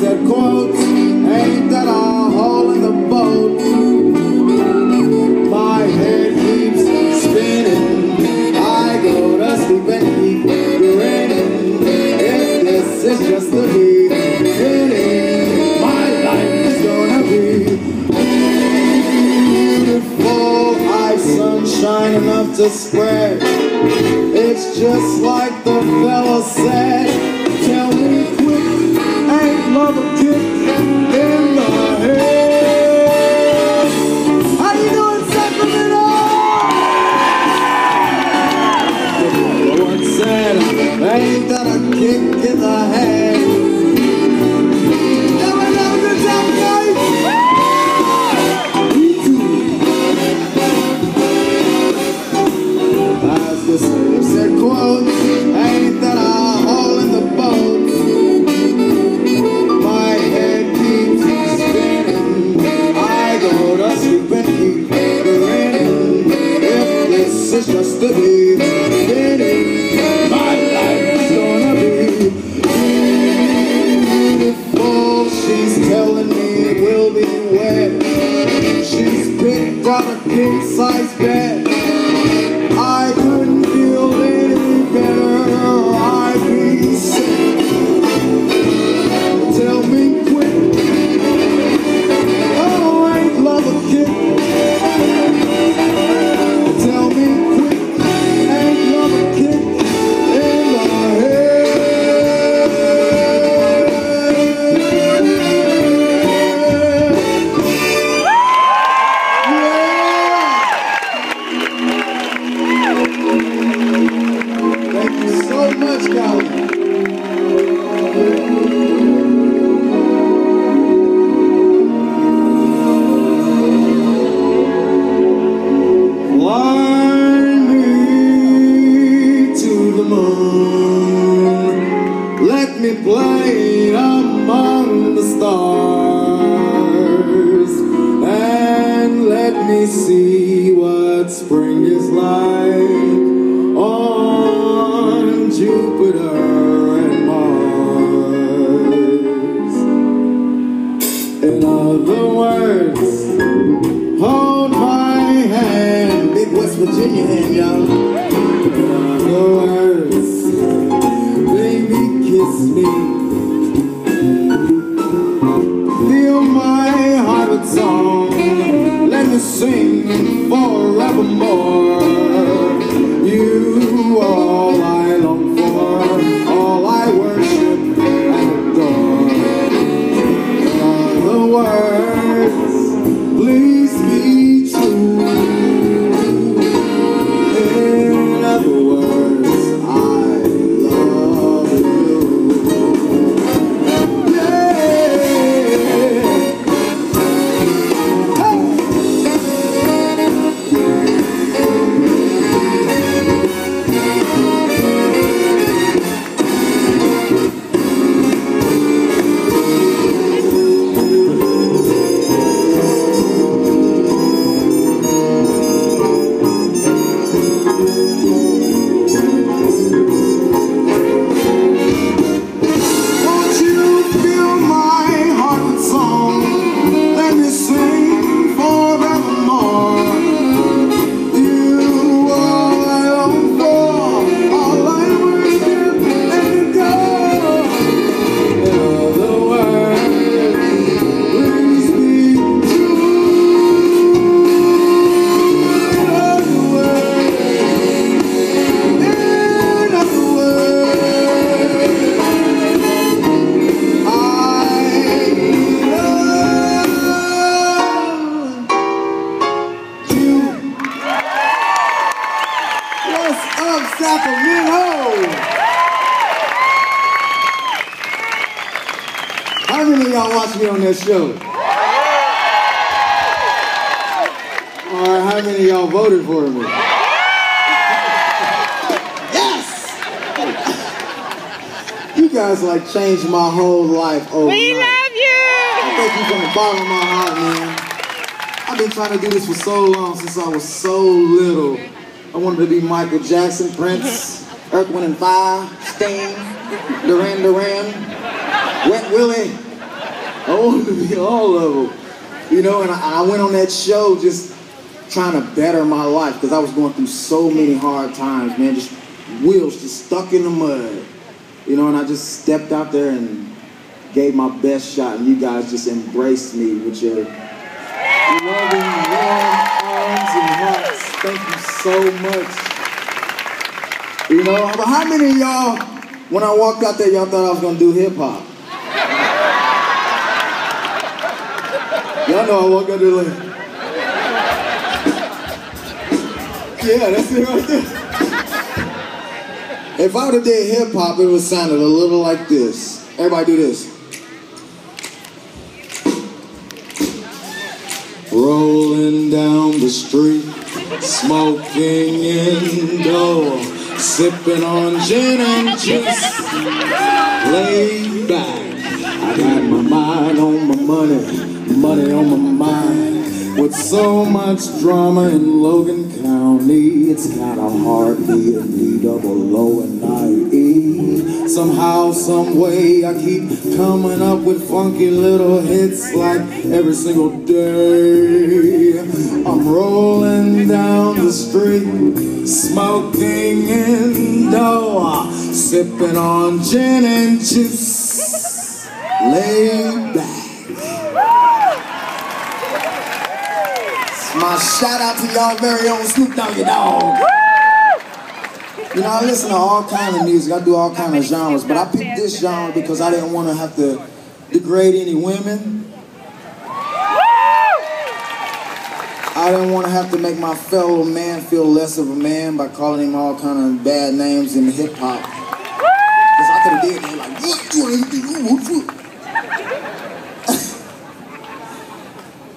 said, quote, ain't that a hole in the boat? My head keeps spinning. I go to sleep and keep grinning. If this is just the beginning, my life is gonna be beautiful. I've sunshine enough to spread. It's just like the fella said. How you doing, Sacramento? Said, ain't that a kick in the head? Out a king size bed. Let me play among the stars. And let me see what spring is like on Jupiter and Mars. In other words, Hold my hand, big West Virginia hand, y'all. How many of y'all watch me on that show? Or how many of y'all voted for me? Yes! You guys like changed my whole life overnight. We love you. Thank you from the bottom of my heart, man. I've been trying to do this for so long, since I was so little. I wanted to be Michael Jackson, Prince, Earth, Wind and Fire, Sting, Duran Duran, Wet Willie. I wanted to be all of them. You know, and I, I went on that show just trying to better my life because I was going through so many hard times, man. Just wheels just stuck in the mud. You know, and I just stepped out there and gave my best shot, and you guys just embraced me with your loving, warm arms and hearts. Thank you so much. You know, but how many of y'all, when I walked out there, y'all thought I was gonna do hip hop? Y'all know I walked out like, yeah, that's it right there. If I would have did hip hop, it would sounded a little like this. Everybody do this. Rolling down the street, smoking Indo, sipping on gin and juice, laid back. I got my mind on my money, money on my mind. With so much drama in Logan County, it's kinda hard being D double O and I E. Somehow, some way, I keep coming up with funky little hits like every single day. I'm rolling down the street, smoking Indo, sipping on gin and juice, laid back. My shout out to y'all very own Snoop Doggy Dogg. You know, I listen to all kind of music. I do all kind of genres, but I picked this genre because I didn't want to have to degrade any women. I didn't want to have to make my fellow man feel less of a man by calling him all kind of bad names in hip hop. Because I could have did like, what do?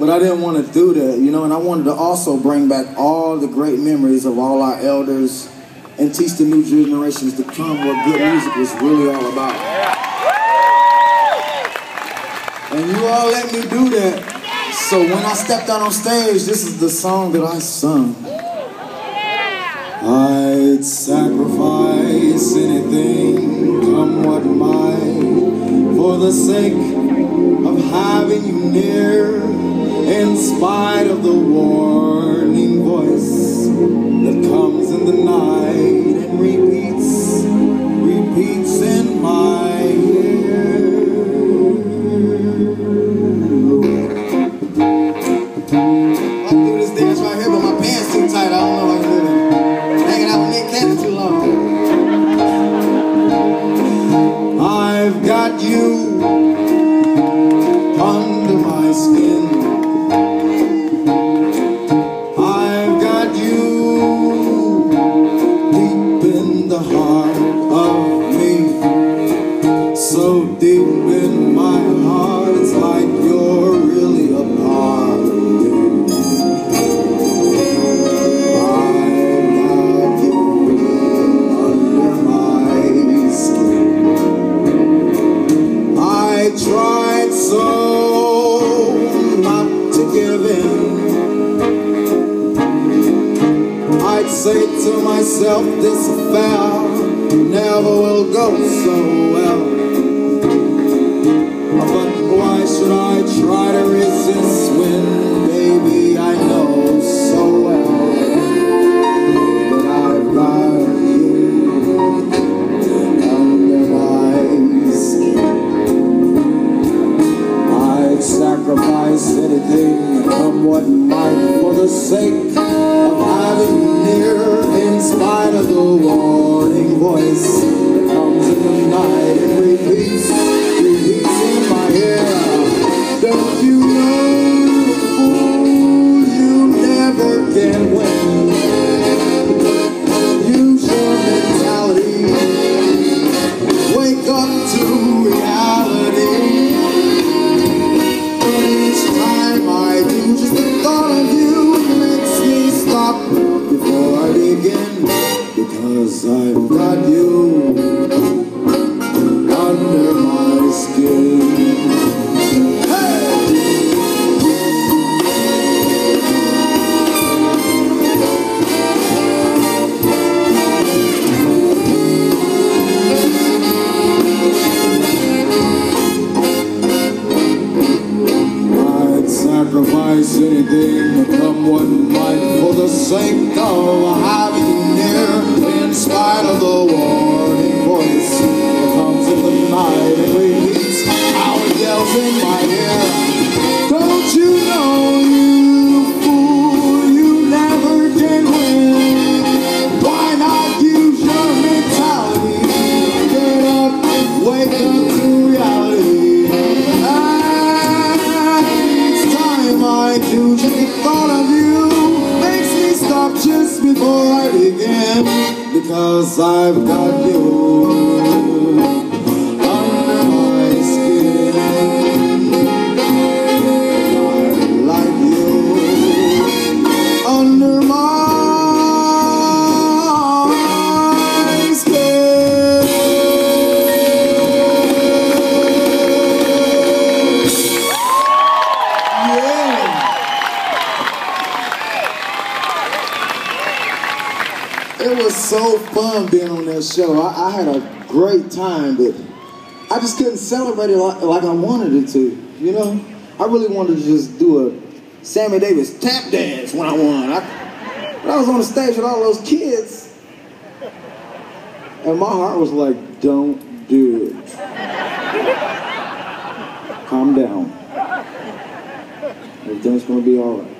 But I didn't want to do that, you know, and I wanted to also bring back all the great memories of all our elders and teach the new generations to come what good music was really all about. And you all let me do that. So when I stepped out on stage, this is the song that I sung. I'd sacrifice anything, come what might, for the sake of having you near in spite of the warning voice say to myself, this affair never will go so well. But why should I try to resist when, baby, I know so well that I've got you under my skin? I'd sacrifice anything, come what might, for the sake of having in spite of the warning voice that comes in the night and repeats, repeats great time, but I just couldn't celebrate it like, like I wanted it to. You know, I really wanted to just do a Sammy Davis tap dance when I won. I, when I was on the stage with all those kids, and my heart was like, "Don't do it. Calm down. Everything's gonna be all right."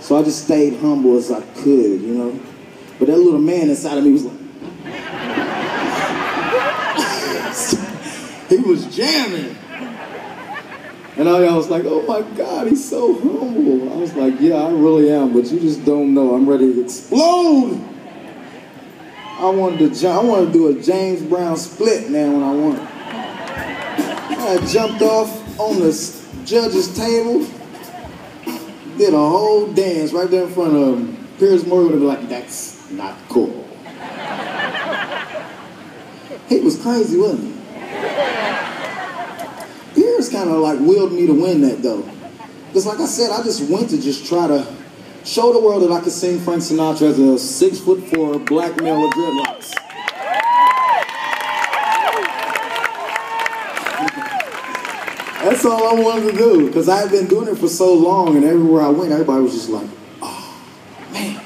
So I just stayed humble as I could, you know. But that little man inside of me was like, he was jamming. And I, was like, oh my God, he's so humble. I was like, yeah, I really am, but you just don't know. I'm ready to explode. I wanted to I wanted to do a James Brown split, man, when I won. I jumped off on the judge's table, did a whole dance right there in front of him. Piers Morgan would be like, that's not cool. he was crazy, wasn't he? Piers kind of like willed me to win that though. Because like I said, I just went to just try to show the world that I could sing Frank Sinatra as a six foot four black male with dreadlocks. That's all I wanted to do because I had been doing it for so long, and everywhere I went, everybody was just like, "Oh man!"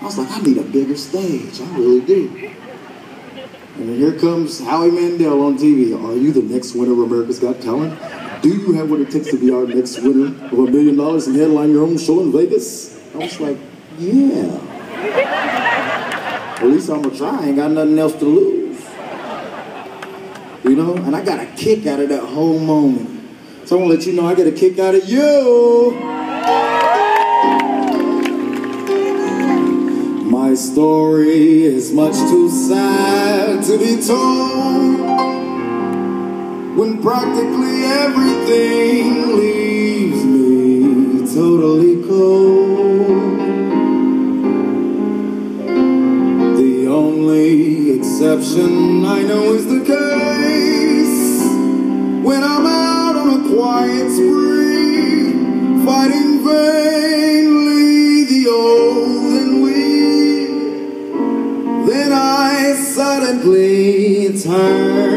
I was like, "I need a bigger stage. I really do." And here comes Howie Mandel on TV. Are you the next winner of America's Got Talent? Do you have what it takes to be our next winner of a million dollars and headline your own show in Vegas? I was like, "Yeah." At least I'm gonna try. I ain't got nothing else to lose. You know, and I got a kick out of that whole moment. So I want to let you know I get a kick out of you. My story is much too sad to be told when practically everything leaves me totally cold. The only exception I know is the case when I'm out on a quiet spree, suddenly turn